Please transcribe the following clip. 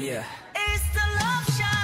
Yeah. It's the love shot.